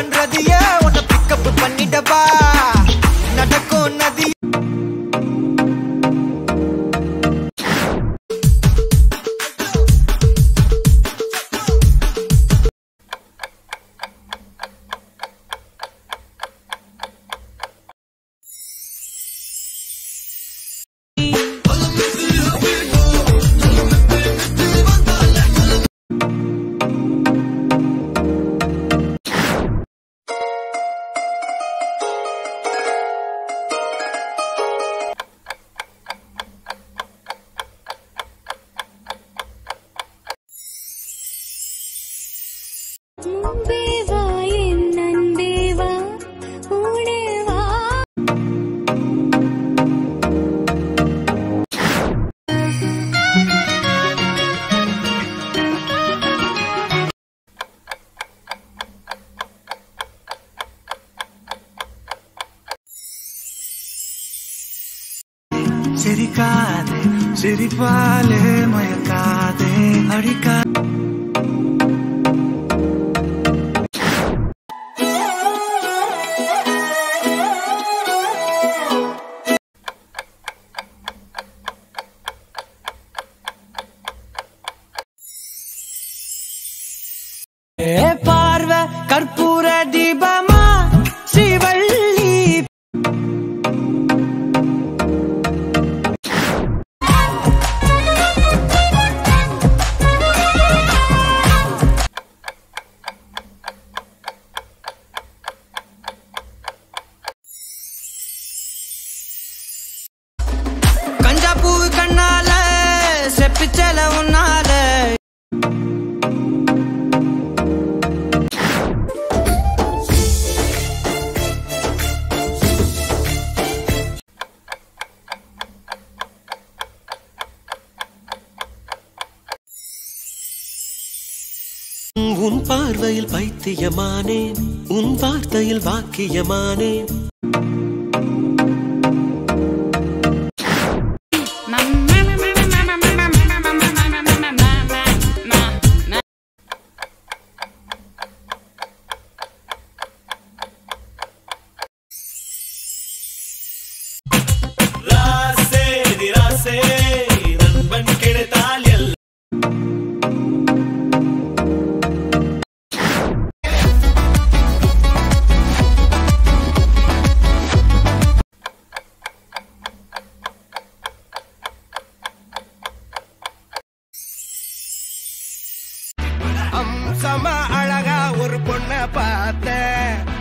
பண்றதிய உன்னை பிக்கப் பண்ணிட்டப்பா நடக்கும் நதிய சிரிக்காதே சிரிப்பாலே மயக்காதே அடிக்கா உன் பார்வையில் பைத்தியமானேன் உன் வார்த்தையில் வாக்கியமானேன் நண்பன் அம்சமா அழகா ஒரு பொண்ண பார்த்தேன்